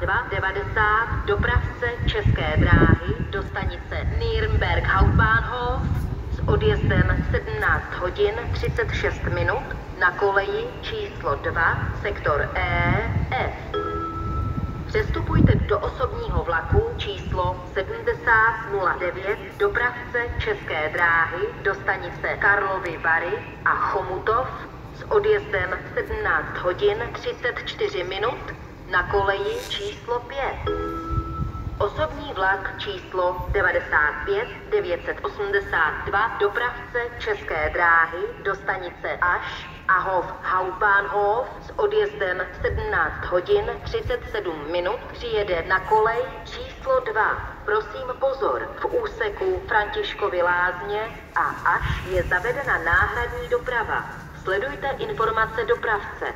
290 dopravce České dráhy do stanice Nürnberg Hauptbahnhof s odjezdem 17 hodin 36 minut na koleji číslo 2 sektor EF. Přestupujte do osobního vlaku číslo 7009 dopravce České dráhy do stanice Karlovy Vary a Chomutov s odjezdem 17 hodin 34 minut na koleji číslo 5. Osobní vlak číslo 95 982 dopravce České dráhy do stanice Aš a Hof Hauptbahnhof s odjezdem 17 hodin 37 minut přijede na kolej číslo 2. Prosím pozor, v úseku Františkovy lázně a Až je zavedena náhradní doprava. Sledujte informace dopravce.